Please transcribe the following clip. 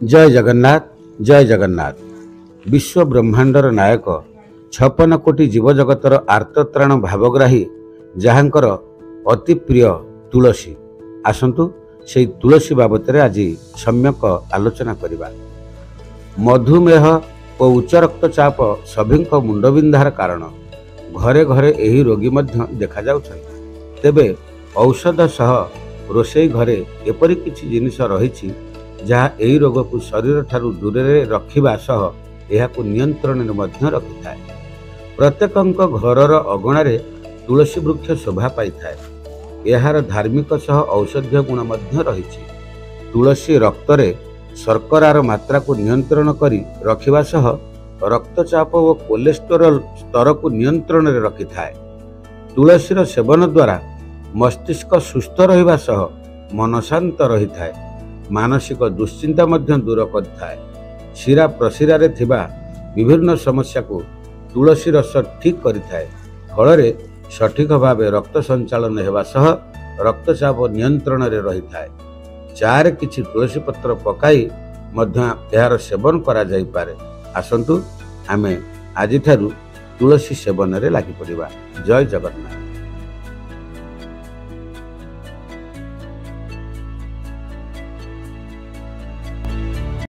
ଜୟ ଜଗନ୍ନାଥ ଜୟ ଜଗନ୍ନାଥ। ବିଶ୍ୱ ବ୍ରହ୍ମାଣ୍ଡର ନାୟକ ଛପନ କୋଟି ଜୀବଜଗତର ଆର୍ତ୍ତତ୍ରାଣ ଭାବଗ୍ରାହୀ ଯାହାଙ୍କର ଅତି ପ୍ରିୟ ତୁଳସୀ। ଆସନ୍ତୁ ସେହି ତୁଳସୀ ବାବଦରେ ଆଜି ସମ୍ୟକ ଆଲୋଚନା କରିବା। ମଧୁମେହ ଓ ଉଚ୍ଚ ରକ୍ତଚାପ ସଭିଙ୍କ ମୁଣ୍ଡବିନ୍ଧାର କାରଣ। ଘରେ ଘରେ ଏହି ରୋଗୀ ମଧ୍ୟ ଦେଖାଯାଉଛନ୍ତି। ତେବେ ଔଷଧ ସହ ରୋଷେଇ ଘରେ ଏପରି କିଛି ଜିନିଷ ରହିଛି ଯାହା ଏହି ରୋଗକୁ ଶରୀରଠାରୁ ଦୂରରେ ରଖିବା ସହ ଏହାକୁ ନିୟନ୍ତ୍ରଣରେ ମଧ୍ୟ ରଖିଥାଏ। ପ୍ରତ୍ୟେକଙ୍କ ଘରର ଅଗଣାରେ ତୁଳସୀ ବୃକ୍ଷ ଶୋଭା ପାଇଥାଏ। ଏହାର ଧାର୍ମିକ ସହ ଔଷଧୀୟ ଗୁଣ ମଧ୍ୟ ରହିଛି। ତୁଳସୀ ରକ୍ତରେ ଶର୍କରାର ମାତ୍ରାକୁ ନିୟନ୍ତ୍ରଣ କରି ରଖିବା ସହ ରକ୍ତଚାପ ଓ କୋଲେଷ୍ଟେରୋଲ ସ୍ତରକୁ ନିୟନ୍ତ୍ରଣରେ ରଖିଥାଏ। ତୁଳସୀର ସେବନ ଦ୍ୱାରା ମସ୍ତିଷ୍କ ସୁସ୍ଥ ରହିବା ସହ ମନ ଶାନ୍ତ ରହିଥାଏ। ମାନସିକ ଦୁଶ୍ଚିନ୍ତା ମଧ୍ୟ ଦୂର କରିଥାଏ। ଶିରା ପ୍ରଶିରାରେ ଥିବା ବିଭିନ୍ନ ସମସ୍ୟାକୁ ତୁଳସୀ ରସ ଠିକ୍ କରିଥାଏ। ଫଳରେ ସଠିକ ଭାବେ ରକ୍ତ ସଞ୍ଚାଳନ ହେବା ସହ ରକ୍ତଚାପ ନିୟନ୍ତ୍ରଣରେ ରହିଥାଏ। ଚାରେ କିଛି ତୁଳସୀ ପତ୍ର ପକାଇ ମଧ୍ୟ ଏହାର ସେବନ କରାଯାଇପାରେ। ଆସନ୍ତୁ ଆମେ ଆଜିଠାରୁ ତୁଳସୀ ସେବନରେ ଲାଗିପଡ଼ିବା। ଜୟ ଜଗନ୍ନାଥ।